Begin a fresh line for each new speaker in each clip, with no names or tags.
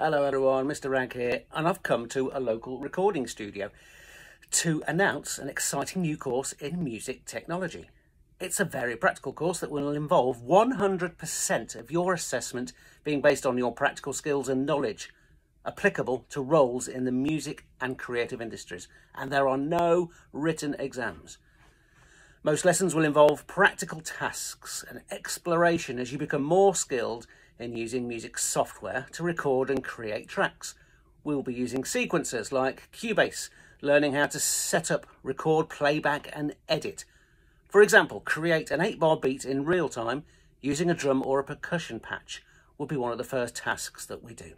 Hello everyone, Mr. Rag here, and I've come to a local recording studio to announce an exciting new course in music technology. It's a very practical course that will involve 100% of your assessment being based on your practical skills and knowledge applicable to roles in the music and creative industries, and there are no written exams. Most lessons will involve practical tasks and exploration as you become more skilled in using music software to record and create tracks. We'll be using sequencers like Cubase, learning how to set up, record, playback and edit. For example, create an 8-bar beat in real time using a drum or a percussion patch will be one of the first tasks that we do.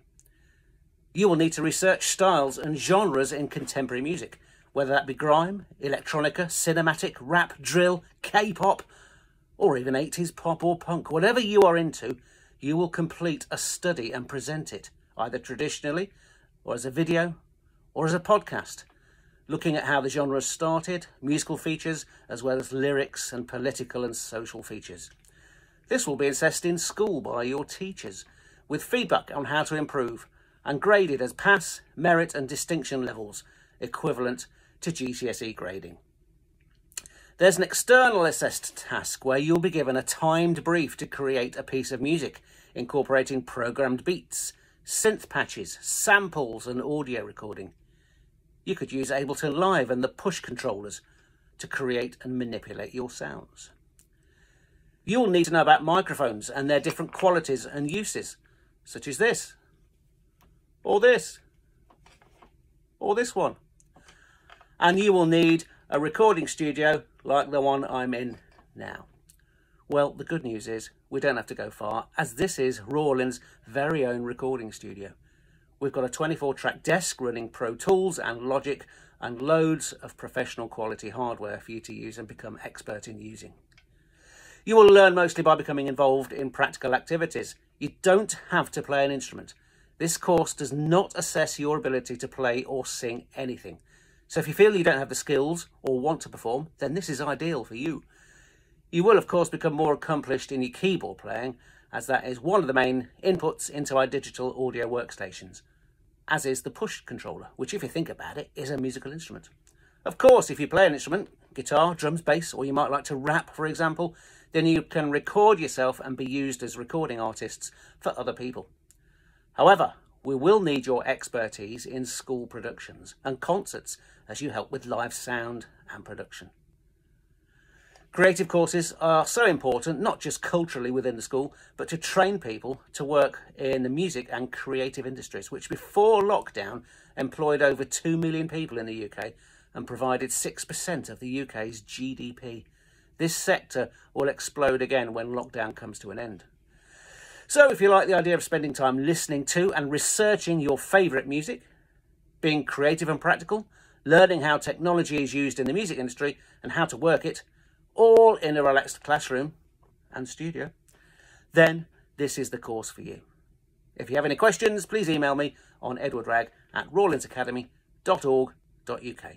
You will need to research styles and genres in contemporary music whether that be grime, electronica, cinematic, rap, drill, K-pop, or even 80s pop or punk. Whatever you are into, you will complete a study and present it, either traditionally, or as a video, or as a podcast, looking at how the genre started, musical features, as well as lyrics and political and social features. This will be assessed in school by your teachers, with feedback on how to improve, and graded as pass, merit and distinction levels, equivalent to GCSE grading. There's an external assessed task where you'll be given a timed brief to create a piece of music, incorporating programmed beats, synth patches, samples and audio recording. You could use Ableton Live and the push controllers to create and manipulate your sounds. You'll need to know about microphones and their different qualities and uses, such as this, or this, or this one and you will need a recording studio like the one I'm in now. Well, the good news is we don't have to go far, as this is Rawlins' very own recording studio. We've got a 24-track desk running Pro Tools and Logic and loads of professional quality hardware for you to use and become expert in using. You will learn mostly by becoming involved in practical activities. You don't have to play an instrument. This course does not assess your ability to play or sing anything. So if you feel you don't have the skills or want to perform, then this is ideal for you. You will, of course, become more accomplished in your keyboard playing, as that is one of the main inputs into our digital audio workstations, as is the push controller, which, if you think about it, is a musical instrument. Of course, if you play an instrument, guitar, drums, bass, or you might like to rap, for example, then you can record yourself and be used as recording artists for other people. However, we will need your expertise in school productions and concerts as you help with live sound and production. Creative courses are so important, not just culturally within the school, but to train people to work in the music and creative industries, which before lockdown employed over 2 million people in the UK and provided 6% of the UK's GDP. This sector will explode again when lockdown comes to an end. So if you like the idea of spending time listening to and researching your favourite music, being creative and practical, learning how technology is used in the music industry and how to work it, all in a relaxed classroom and studio, then this is the course for you. If you have any questions, please email me on edwardrag at rawlinsacademy.org.uk.